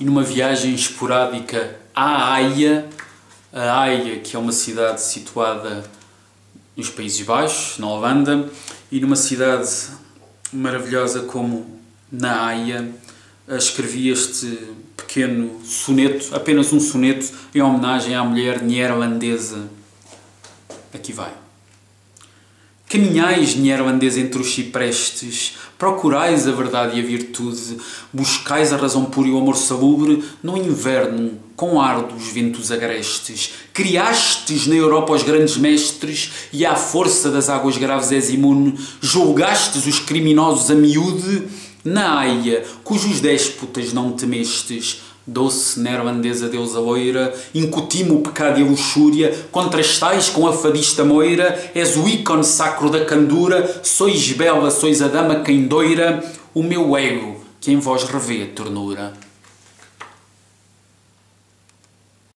e numa viagem esporádica à Haia, a Haia, que é uma cidade situada nos Países Baixos, na Holanda, e numa cidade maravilhosa como na Haia, escrevi este pequeno soneto, apenas um soneto, em homenagem à mulher neerlandesa. Aqui vai. Caminhais, neerlandesa, entre os ciprestes, procurais a verdade e a virtude, buscais a razão pura e o amor salubre no inverno, com árduos ventos agrestes. Criastes na Europa os grandes mestres e à força das águas graves és imune, julgastes os criminosos a miúde, na Haia, cujos déspotas não temestes, doce neerlandesa deusa loira, incutime o pecado e a luxúria, contrastais com a fadista moira, és o ícone sacro da candura, sois bela, sois a dama quem doira, o meu ego que em vós revê a ternura.